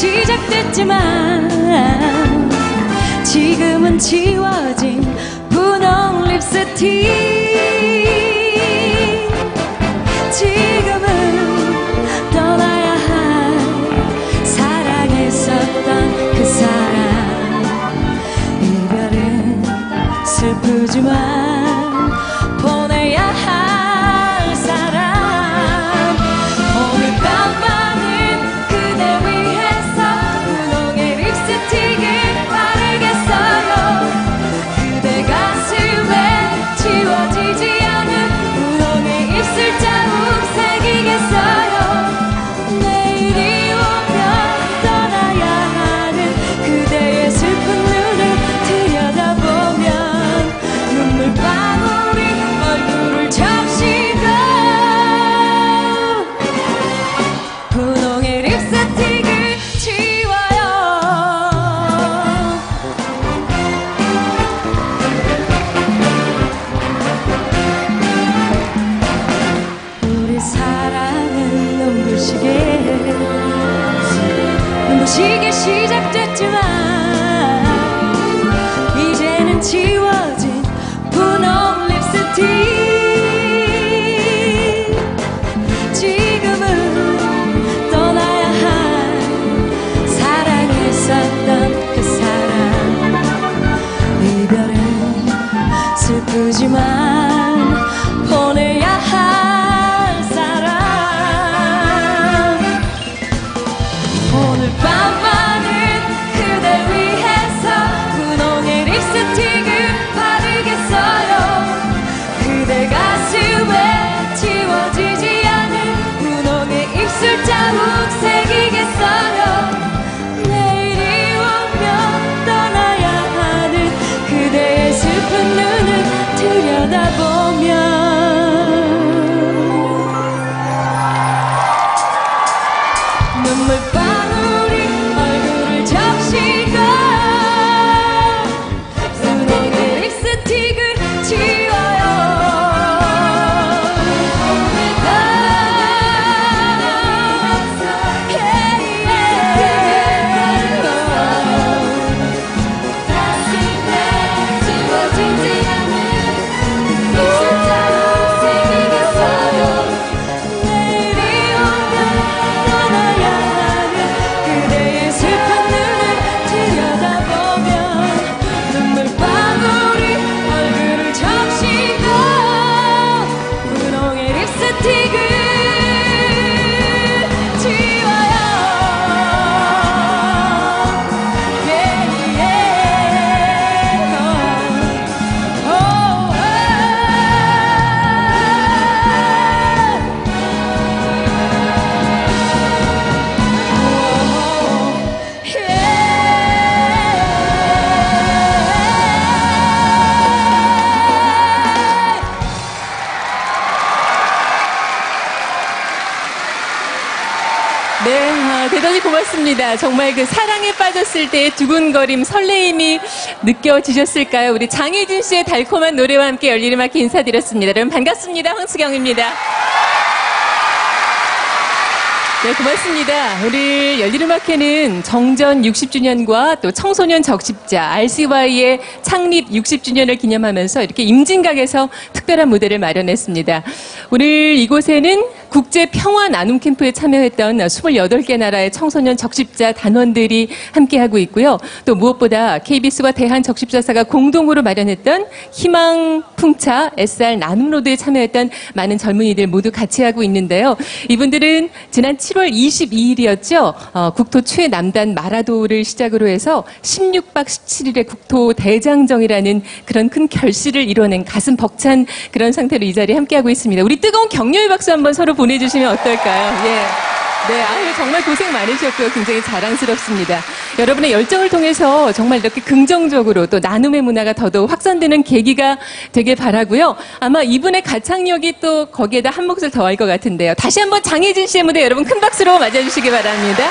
시작됐지만 지금은 지워진 분홍 립스틱. 지금은 떠나야 할 사랑했었던 그 사람. 이별은 슬프지만 보면 눈물 대단히 고맙습니다. 정말 그 사랑에 빠졌을 때의 두근거림, 설레임이 느껴지셨을까요? 우리 장혜진 씨의 달콤한 노래와 함께 열린 음악 인사드렸습니다. 여러분 반갑습니다. 황수경입니다. 네, 고맙습니다. 오늘 열린음악회는 정전 60주년과 또 청소년 적십자 RCY의 창립 60주년을 기념하면서 이렇게 임진각에서 특별한 무대를 마련했습니다. 오늘 이곳에는 국제 평화 나눔 캠프에 참여했던 28개 나라의 청소년 적십자 단원들이 함께하고 있고요. 또 무엇보다 KBS와 대한 적십자사가 공동으로 마련했던 희망 풍차 SR 나눔 로드에 참여했던 많은 젊은이들 모두 같이 하고 있는데요. 이분들은 지난 7월 22일이었죠. 어, 국토 최남단 마라도를 시작으로 해서 16박 17일의 국토 대장정이라는 그런 큰 결실을 이뤄낸 가슴 벅찬 그런 상태로 이 자리에 함께하고 있습니다. 우리 뜨거운 격려의 박수 한번 서로 보내주시면 어떨까요? 예. 네, 아유, 정말 고생 많으셨고요. 굉장히 자랑스럽습니다. 여러분의 열정을 통해서 정말 이렇게 긍정적으로 또 나눔의 문화가 더더욱 확산되는 계기가 되길 바라고요. 아마 이분의 가창력이 또 거기에다 한 몫을 더할 것 같은데요. 다시 한번 장혜진 씨의 무대 여러분 큰 박수로 맞아주시기 바랍니다.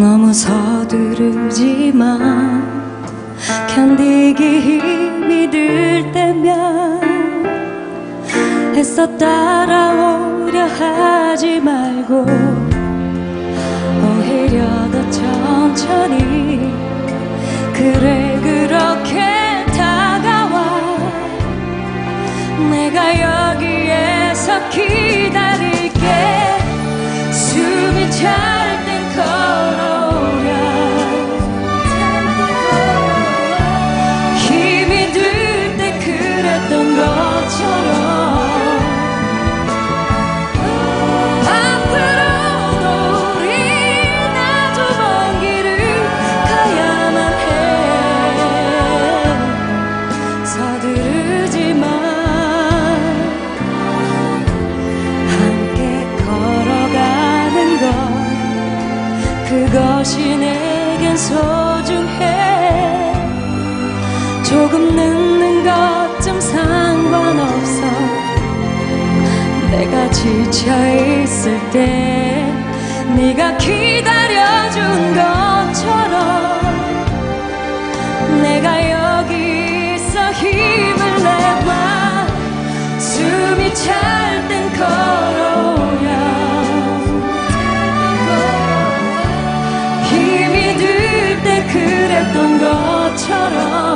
너무 서두르지 마 견디기 힘이 들 때면 애써 따라오려 하지 말고 오히려 더 천천히 그래 그렇게 다가와 내가 여기에서 기다릴게 숨이 찰 것처럼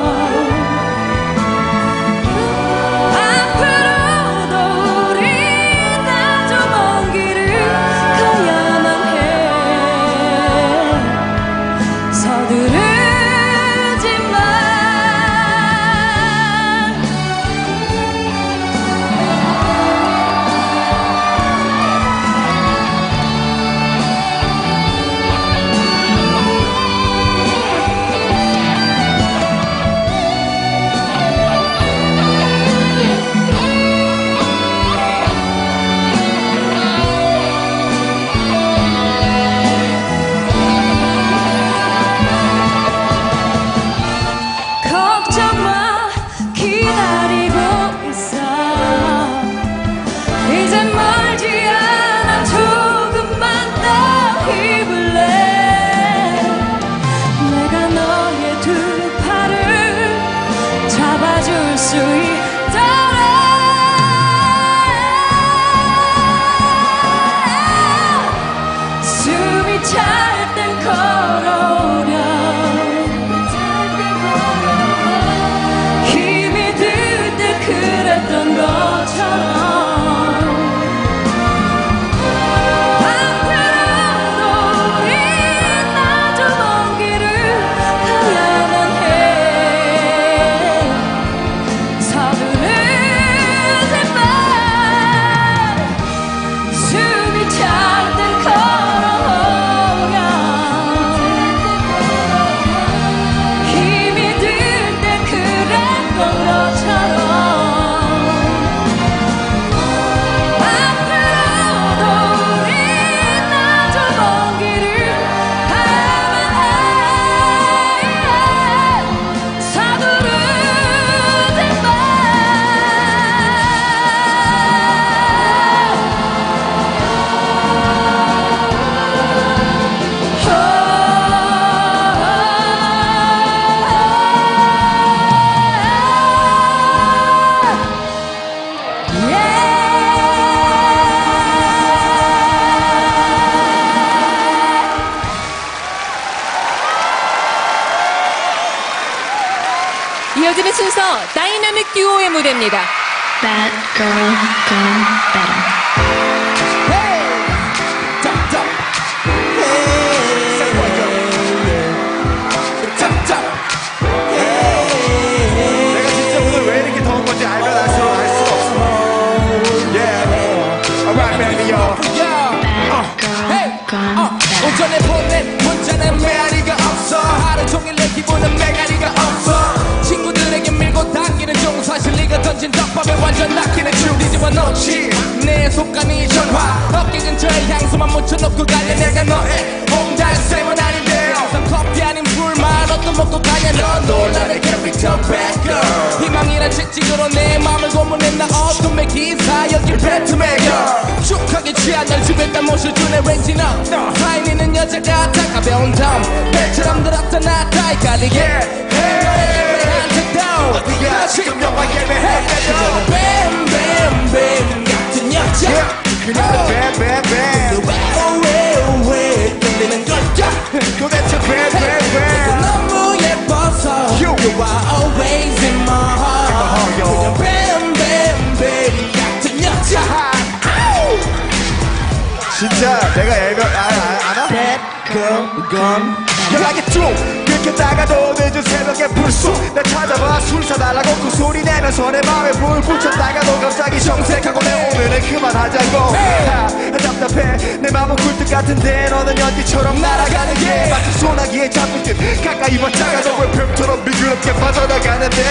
answer 무대입니다. Bad girl gone better. 내가 진짜 오늘 왜 이렇게 더운 건지 알면 알수록 알 수가 없어. Yeah. Alright, baby, yo. Bad girl gone better. 오전에 보낸 던진 덮밥에 완전 낚이는 중 뒤집어 놓지. 내 속간이 전화. 어깨 근처에 향수만 묻혀놓고 가려 내가 너의 홍달샘은 아닌데. 항상 커피 아닌 불만 어떤 먹고 가냐. 넌 놀라는 캐릭터 bad girl 희망이란 채찍으로 내 맘을 고문해 나. 어둠의 기사 여기 배트맨 girl. 축하게 취한 널 집에 다 모셔주네 왠지 너. 사인 있는 여자 같아 가벼운 담 배처럼 들었던 나타이 가리게. 해한테도 네가 지금 영화 예매해. 뱀뱀뱀 같은 여자 그녀는 bad, bad, bad. 진짜 내가 앨범 아, 아, 알아? Gone 연락이 쭉 끊겼다가도 늦은 새벽에 불쑥 날 찾아봐. 술 사달라고 그 소리 내면서 내 맘에 불 붙였다가도 갑자기 정색하고 내 오늘은 그만하자고. 하, 답답해. 내 맘은 굴뚝 같은데 너는 연기처럼 날아가는 게. 마치 소나기에 잡힐 듯 가까이 왔다가도 왜 뱀처럼 미끄럽게 빠져나가는데?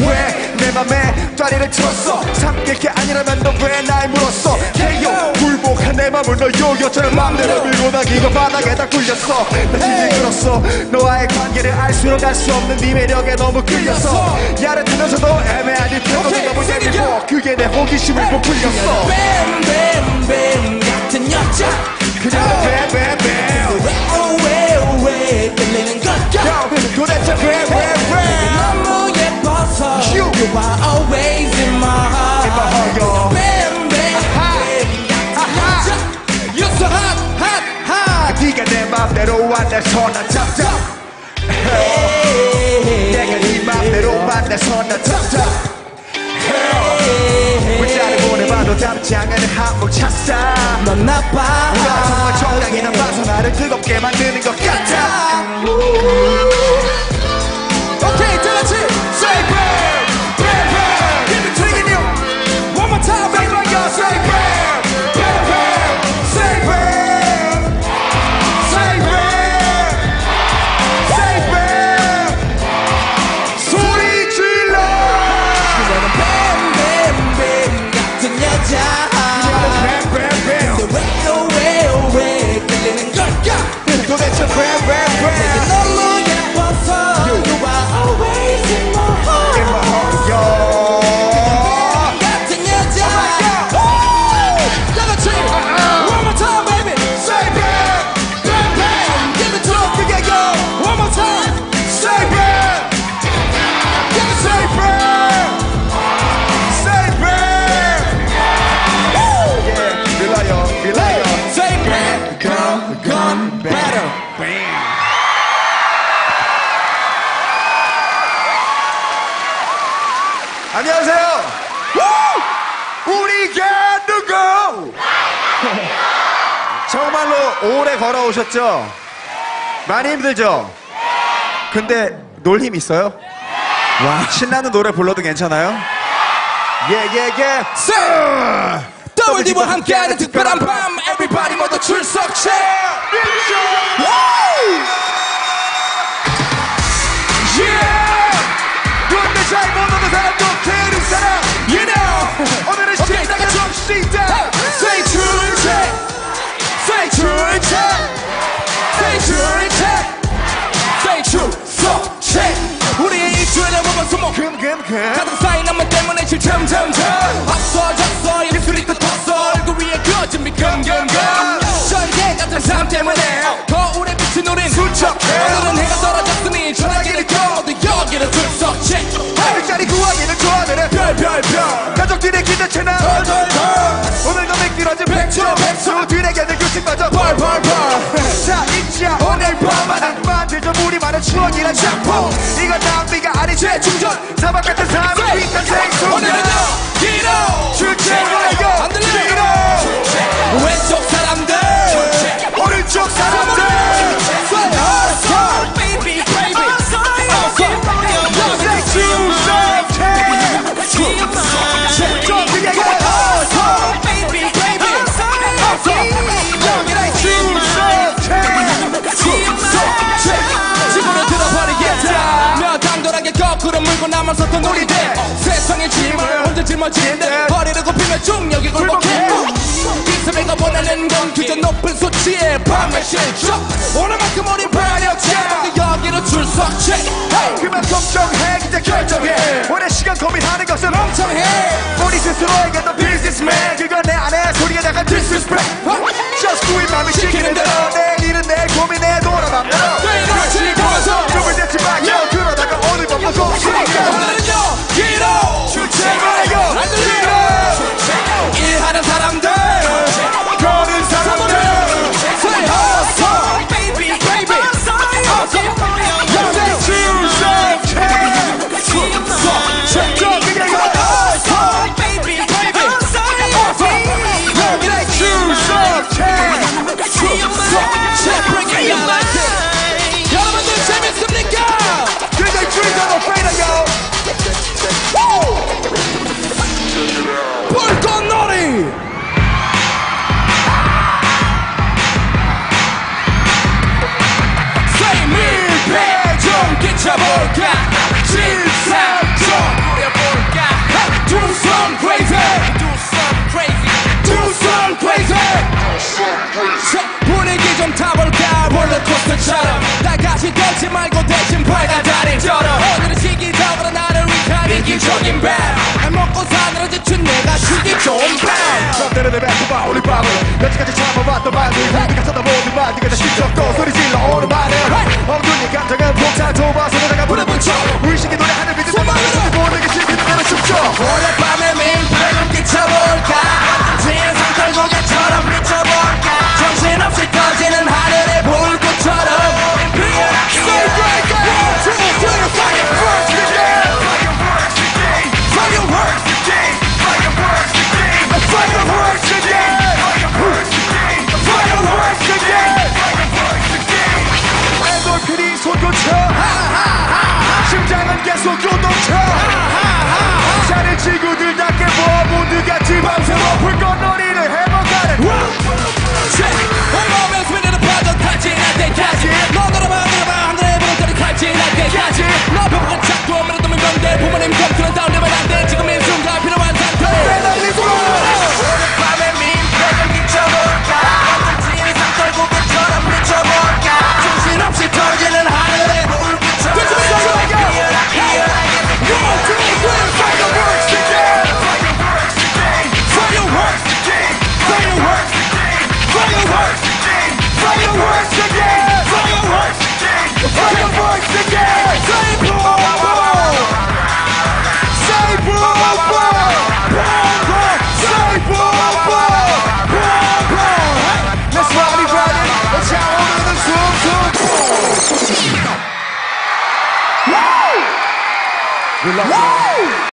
왜 내 맘에 다리를 쳤어. 삼킬 게 아니라면 너왜날 물었어? 헤요! 굴복한 내 맘을 너 요요처럼 맘대로 밀고 당기고 바닥에 다 굴렸어. 나 끌었어. 너와의 관계를 알수록 알 수 없는 네 매력에 너무 끌렸어. 야릇하면서도 애매한 이 태도도 너무 yo. 그게 내 호기심을 부풀렸어. 뱀뱀뱀 같은 안내서 나 잡자. 내가 네 맘대로만 내서 나 잡자. 문자를 보내봐도 답지 않는 한국 찾아 넌 나빠. 누가 정말 적당히 나빠서 나를 뜨겁게 만드는 것 같아 오래 걸어오셨죠? 많이 힘들죠? 근데 놀힘 있어요? 와 신나는 노래 불러도 괜찮아요? 예예예. WD와 함께하는 특별한 밤. Everybody 모두 출석체 근데 잘 모르는 사람도 들은 사람 You know! 오늘은 같이. 좀 시작 금금금 가득 쌓인 남만 때문에 질점점점 앞서졌어 입술이 흩었어 얼굴 위에 그어진 미 금금금 전개 같은 삶 때문에 거울에 비친 우린 수척해. 오늘은 해가 떨어졌으니 전화기를 켜도 여기는 출석체 별자리 구하기는 좋아하는 별별별 가족들의 기대치는 덜덜덜 오늘도 미끄러진 백수 백수 규칙 빠져. 벌벌벌 자 잊자 오늘 밤은 만들죠. 우리 많은 추억이 여기는 짬뽕 이건 낭비가 아니 재충전. 사막 같은 삶을 위한 생존 오늘은요 거꾸로 물고 남아섰던 우리들 세상의 짐을 혼자 짊어지는데 허리를 굽히며 중력이 굴복해. 기습이가 원하는 건 그저 높은 수치의 밤의 실적 오늘만큼 우린 반역체 여기로 출석체 hey! 그만 걱정해. 이제 결정해. 오랜 시간 고민하는 것은 멍청해. 우리 스스로에게 더 비즈니스맨 그건 내 안에 소리가 나간 disrespect. Just do it 맘이 시키는 대로. 내 일은 내 고민에 돌아맘대로 그렇지 고소 꿈을 대지. 마요 그러다가 오늘은요 기로 출첵을 안 들려 롤러코스터처럼 다 같이 걷지 말고 대신 발과 다리처럼 오늘은 시기적으로 나를 위한 이기적인 뱀. 먹고 사느라 지친 내가 쉬기 좋은 밤 때려 내 배꼽아 우리 밤을. 여지까지 참아왔던 말들. 네가 쳐다보는 말 네가 다 실적도 소리 질러 오는 말을 엉뚱이 감정은 폭탄 좁아서 내가